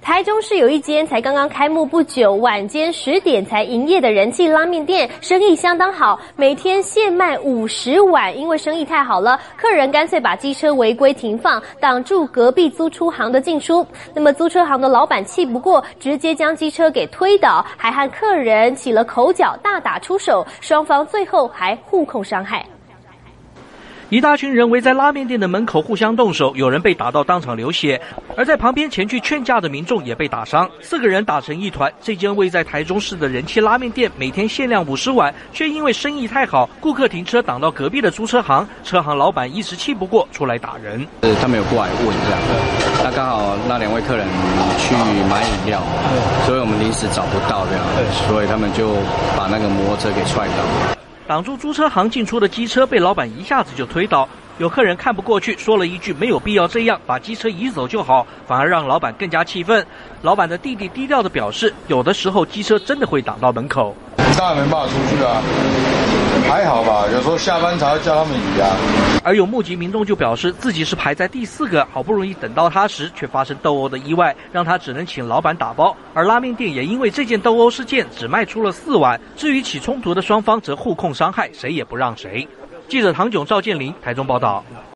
台中市有一间才刚刚开幕不久，晚间十点才营业的人气拉面店，生意相当好，每天限卖五十碗。因为生意太好了，客人干脆把机车违规停放，挡住隔壁租车行的进出。那么租车行的老板气不过，直接将机车给推倒，还和客人起了口角，大打出手，双方最后还互控伤害。一大群人围在拉面店的门口互相动手，有人被打到当场流血，而在旁边前去劝架的民众也被打伤，四个人打成一团。这间位在台中市的人气拉面店，每天限量五十碗，却因为生意太好，顾客停车挡到隔壁的租车行，车行老板一时气不过，出来打人。呃，他们有过来问这样，那刚好那两位客人去买饮料，所以我们临时找不到这样，所以他们就把那个摩托车给踹倒。挡住租车行进出的机车被老板一下子就推倒，有客人看不过去，说了一句“没有必要这样，把机车移走就好”，反而让老板更加气愤。老板的弟弟低调地表示，有的时候机车真的会挡到门口，当然没办法出去啊。还好吧，有时候下班才会叫他们移啊。而有目击民众就表示，自己是排在第四个，好不容易等到他时，却发生斗殴的意外，让他只能请老板打包。而拉面店也因为这件斗殴事件，只卖出了四碗。至于起冲突的双方，则互控伤害，谁也不让谁。记者唐炯、赵建林，台中报道。